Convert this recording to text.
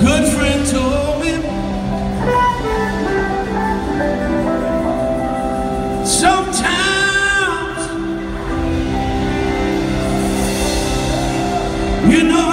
good friend told me. Sometimes you know